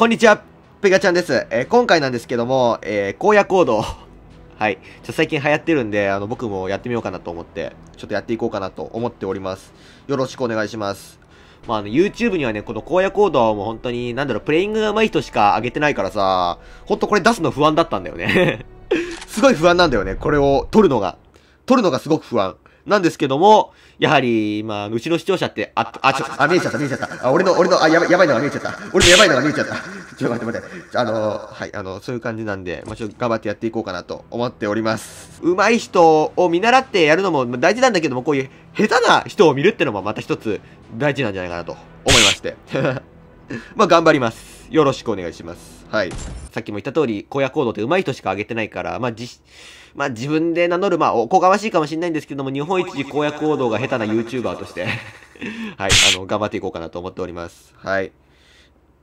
こんにちは、ペガちゃんです。えー今回なんですけども、えー荒野行動。はい。ちょ最近流行ってるんで、あの、僕もやってみようかなと思って、ちょっとやっていこうかなと思っております。よろしくお願いします。まあ、あの、YouTube にはね、この荒野行動もう本当に、なんだろう、プレイングが上手い人しか上げてないからさ、ほんとこれ出すの不安だったんだよね。すごい不安なんだよね、これを撮るのが。撮るのがすごく不安。なんですけども、やはり、まあ、うちの視聴者って、あ、あ、ちょ、あ、見えちゃった、見えちゃった。あ、俺の、俺の、あ、やばい、やばいのが見えちゃった。俺のやばいのが見えちゃった。ちょっと待って待って。あの、はい、あの、そういう感じなんで、まあ、ちょっと頑張ってやっていこうかなと思っております。上手い人を見習ってやるのも大事なんだけども、こういう下手な人を見るってのもまた一つ大事なんじゃないかなと思いまして。まあ、頑張ります。よろしくお願いします。はい。さっきも言った通り、荒野行動って上手い人しか上げてないから、まあ、じ、まあ、自分で名乗る、まあ、おこがましいかもしれないんですけども、日本一荒野行動が下手な YouTuber として、はい、あの、頑張っていこうかなと思っております。はい。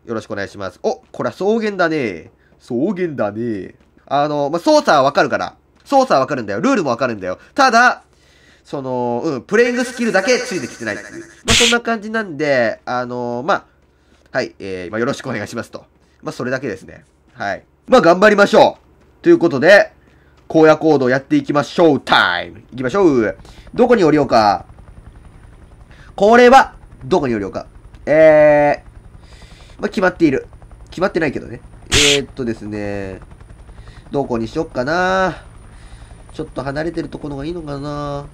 よろしくお願いします。お、これは草原だね。草原だね。あの、まあ、操作はわかるから。操作はわかるんだよ。ルールもわかるんだよ。ただ、その、うん、プレイングスキルだけついてきてないっていう。まあ、そんな感じなんで、あのまあ、はい、えー、まあ、よろしくお願いしますと。まあ、それだけですね。はい。まあ、頑張りましょうということで、荒野行動やっていきましょう。タイム行きましょう。どこに降りようか。これは、どこに降りようか。えー、まあ、決まっている。決まってないけどね。えー、っとですね、どこにしよっかな。ちょっと離れてるところがいいのかな。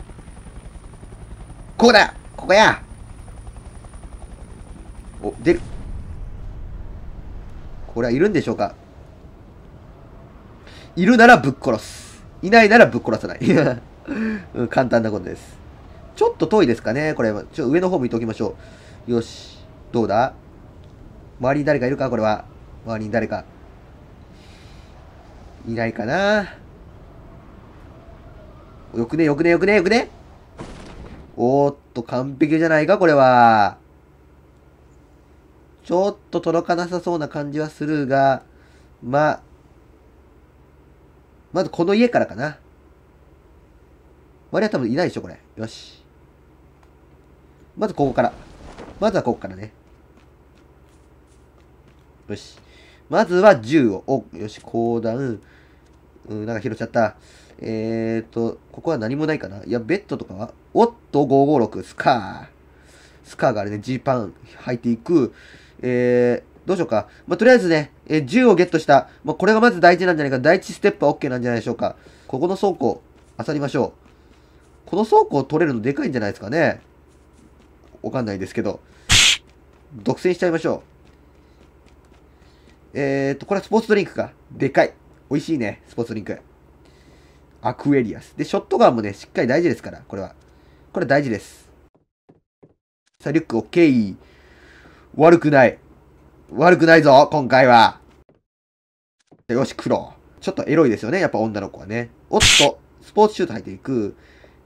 ここだ。ここや。お、出る。これはいるんでしょうか。いるならぶっ殺す。いないならぶっ殺さない。うん、簡単なことです。ちょっと遠いですかねこれ、ちょ上の方向いておきましょう。よし。どうだ？周りに誰かいるか？これは。周りに誰か。いないかな？よくね？よくね？よくね？よくね？おーっと、完璧じゃないか？これは。ちょっと届かなさそうな感じはするが、まあ、まずこの家からかな。周りは多分いないでしょ、これ。よし。まずここから。まずはここからね。よし。まずは銃を。お、よし、高段。うん、なんか拾っちゃった。えーと、ここは何もないかないや、ベッドとかは？おっと、556、スカー。スカーがあるね、ジーパン履いていく。えー、どうしようか。まあ、とりあえずね、えー銃をゲットした。まあ、これがまず大事なんじゃないか。第一ステップは OK なんじゃないでしょうか。ここの倉庫、漁りましょう。この倉庫を取れるのでかいんじゃないですかね。わかんないですけど。独占しちゃいましょう。えーと、これはスポーツドリンクか。でかい。美味しいね、スポーツドリンク。アクエリアス。で、ショットガンもね、しっかり大事ですから、これは。これ大事です。さあ、リュック OK。悪くない。悪くないぞ、今回は。よし、黒。ちょっとエロいですよね、やっぱ女の子はね。おっと、スポーツシュート履いていく。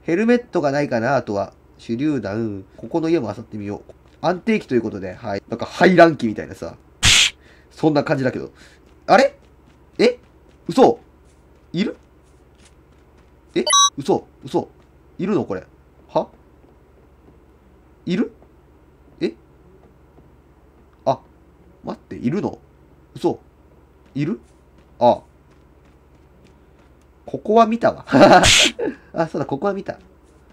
ヘルメットがないかな、あとは。手榴弾。ここの家も漁ってみよう。安定期ということで、はい。なんか排卵期みたいなさ。そんな感じだけど。あれ？え？嘘いる？え？嘘嘘いるのこれ。は？いるえあ、待って、いるの？嘘いる？ああ。ここは見たわ。あ、そうだ、ここは見た。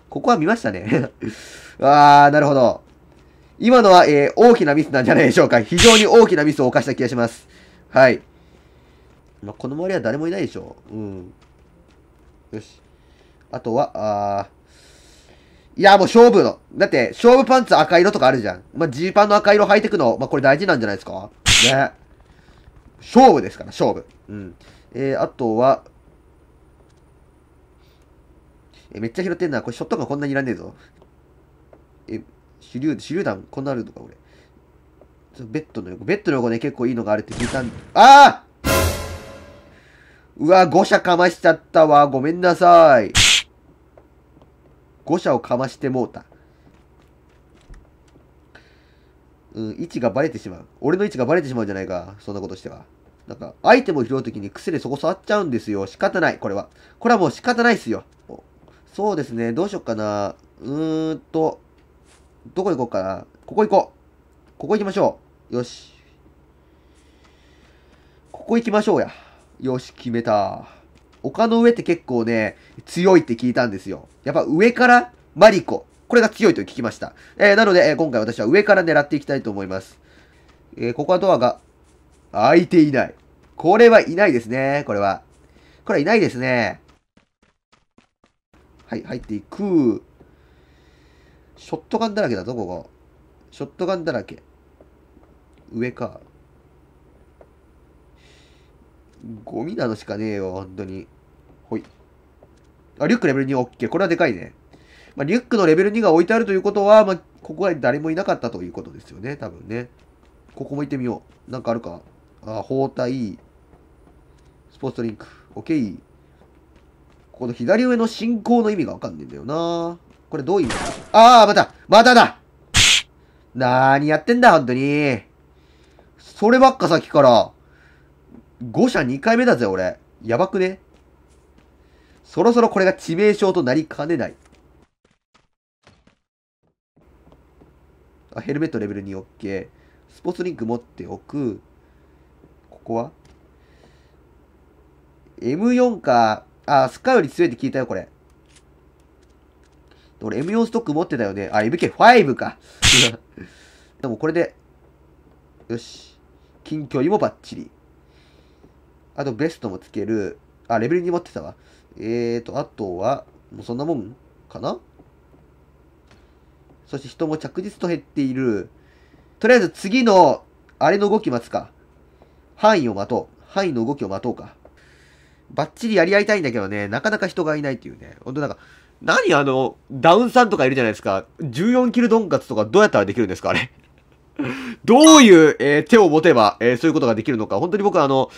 ここは見ましたね。あー、なるほど。今のは、えー、大きなミスなんじゃないでしょうか。非常に大きなミスを犯した気がします。はい。まあ、この周りは誰もいないでしょう。うん。よし。あとは、あー。いや、もう勝負の。だって、勝負パンツ赤色とかあるじゃん。まあ、ジーパンの赤色履いてくの、まあ、これ大事なんじゃないですかね。勝負ですから、勝負。うん。えー、あとは、え、めっちゃ拾ってんな。これショットガンこんなにいらねえぞ。え、手榴、手榴弾こんなあるのか、俺。ベッドの横、ベッドの横ね、結構いいのがあるって聞いたんああうわ、5射かましちゃったわ。ごめんなさい。5射をかましてもうた。うん、位置がバレてしまう。俺の位置がバレてしまうんじゃないか。そんなことしては。なんか、アイテムを拾うときに癖でそこ触っちゃうんですよ。仕方ない、これは。これはもう仕方ないっすよ。そうですね。どうしよっかな。うーんと、どこ行こうかな。ここ行こう。ここ行きましょう。よし。ここ行きましょうや。よし、決めた。丘の上って結構ね、強いって聞いたんですよ。やっぱ上からマリコ。これが強いと聞きました。えー、なので、えー、今回私は上から狙っていきたいと思います。えー、ここはドアが開いていない。これはいないですね。これは。これはいないですね。はい、入っていく。ショットガンだらけだぞ、ここ。ショットガンだらけ。上か。ゴミなのしかねえよ、本当に。ほい。あ、リュックレベル2、オッケー。これはでかいね。まあ、リュックのレベル2が置いてあるということは、まあ、ここは誰もいなかったということですよね、多分ね。ここも行ってみよう。なんかあるかあ、包帯。スポーツドリンク。オッケー。この左上の進行の意味がわかんねえんだよな。これどういう意味ああ、またまただなーにやってんだ、本当に。そればっかさっきから。5社2回目だぜ、俺。やばくね？そろそろこれが致命傷となりかねない。あ、ヘルメットレベル2 OK。スポーツリンク持っておく。ここは ?M4 か。あ、スカより強いって聞いたよ、これ。俺 M4 ストック持ってたよね。あ、MK5 か。でもこれで、よし。近距離もバッチリ。あとベストもつける。あ、レベル2持ってたわ。えーと、あとは、もうそんなもんかな？そして人も着実と減っている。とりあえず次の、あれの動き待つか。範囲を待とう。範囲の動きを待とうか。バッチリやり合いたいんだけどね、なかなか人がいないっていうね。ほんとなんか、何あの、ダウンさんとかいるじゃないですか。14キルドンカツとかどうやったらできるんですか？あれ。どういう、えー、手を持てば、えー、そういうことができるのか。本当に僕はあの、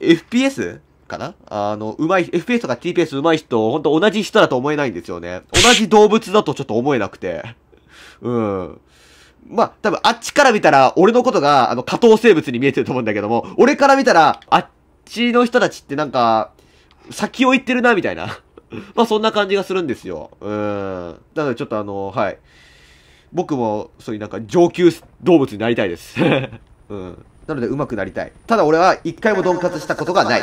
FPS? かな？あの、うまい、FPS とか TPS うまい人、ほんと同じ人だと思えないんですよね。同じ動物だとちょっと思えなくて。うん。まあ、多分あっちから見たら、俺のことが、あの、下等生物に見えてると思うんだけども、俺から見たら、あっちの人たちってなんか、先を行ってるな、みたいな。まあ、そんな感じがするんですよ。うん。なので、ちょっとあの、はい。僕も、そういうなんか、上級動物になりたいです。うん。なので、上手くなりたい。ただ俺は、一回もドンカツしたことがない。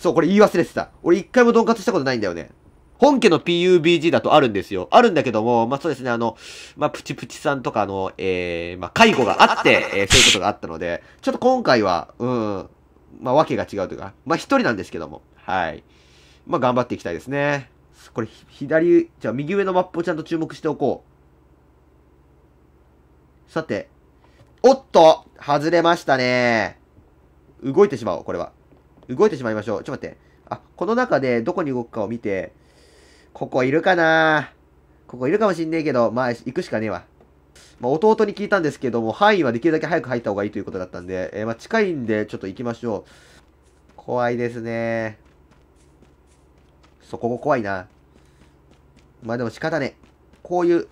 そう、これ言い忘れてた。俺一回もドンカツしたことないんだよね。本家の PUBG だとあるんですよ。あるんだけども、まあそうですね、あの、まあプチプチさんとかの、えー、まあ介護があって、えー、そういうことがあったので、ちょっと今回は、うん、まあわけが違うというか、まあ一人なんですけども、はい。まあ頑張っていきたいですね。これ、左、じゃあ右上のマップをちゃんと注目しておこう。さて、おっと外れましたね。動いてしまおう、これは。動いてしまいましょう。ちょっと待って。あ、この中でどこに動くかを見て、ここいるかなここいるかもしんねえけど、まあ、行くしかねえわ。まあ、弟に聞いたんですけども、範囲はできるだけ早く入った方がいいということだったんで、えー、まあ、近いんで、ちょっと行きましょう。怖いですね。そこも怖いな。まあでも仕方ねこういう、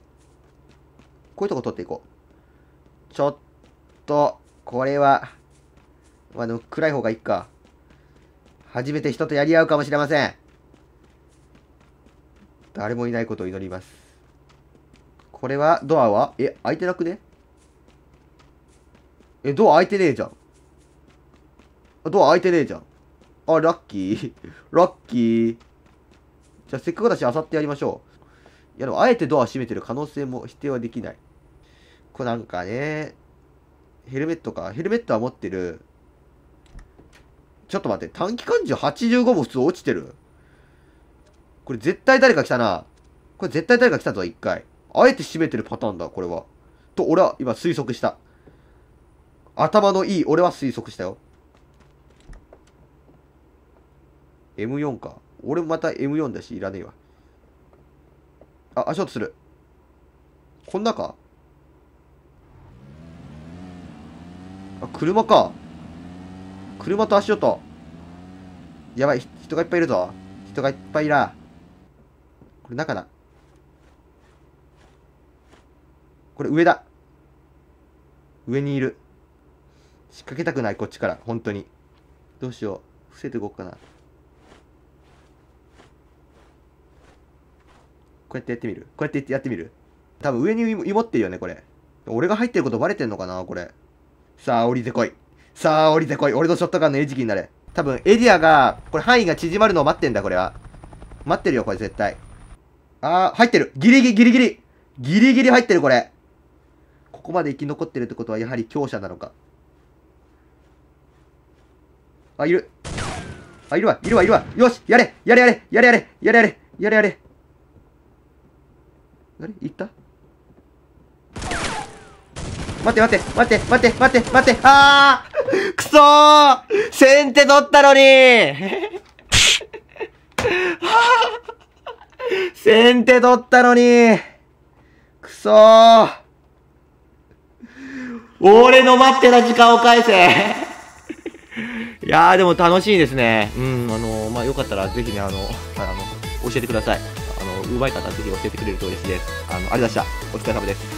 こういうとこ取っていこう。ちょっと、これは、まあでも暗い方がいいか。初めて人とやり合うかもしれません。誰もいないことを祈ります。これは、ドアは？え、開いてなくね？え、ドア開いてねえじゃん。ドア開いてねえじゃん。あ、ラッキー。ラッキー。じゃあ、せっかくだし、あさってやりましょう。いや、でも、あえてドア閉めてる可能性も否定はできない。これなんかね、ヘルメットか。ヘルメットは持ってる。ちょっと待って、短期間中85も普通落ちてる？これ絶対誰か来たな。これ絶対誰か来たぞ、一回。あえて閉めてるパターンだ、これは。と、俺は今推測した。頭のいい俺は推測したよ。M4 か。俺もまた M4 だし、いらねえわ。あ、足音する。こんなか？あ、車か。車と足音。やばい、人がいっぱいいるぞ。人がいっぱいいら。これ中だ。これ上だ。上にいる。仕掛けたくない、こっちから。本当に。どうしよう。伏せていこうかな。こうやってやってみるこうやってやってみる多分上に芋ってるよね、これ。俺が入ってることバレてんのかなこれ。さあ、降りてこい。さあ、降りてこい。俺のショットガンの餌食になれ。多分、エリアが、これ範囲が縮まるのを待ってんだ、これは。待ってるよ、これ絶対。あー、入ってる。ギリギリ、ギリギリ。ギリギリ入ってる、これ。ここまで生き残ってるってことは、やはり強者なのか。あ、いる。あ、いるわ、いるわ、いるわ。よし、やれ、やれやれ、やれやれ、やれやれ、やれやれ。あれ？行った？待って待って、待って、待って、待って、待って、あーくそー先手取ったのに 先手取ったのにくそー俺の待ってた時間を返せいやーでも楽しいですね。うん、あのー、まあ、よかったらぜひね、あの、あの、教えてください。あの、うまい方ぜひ教えてくれると嬉しいです。あの、ありがとうございました。お疲れ様です。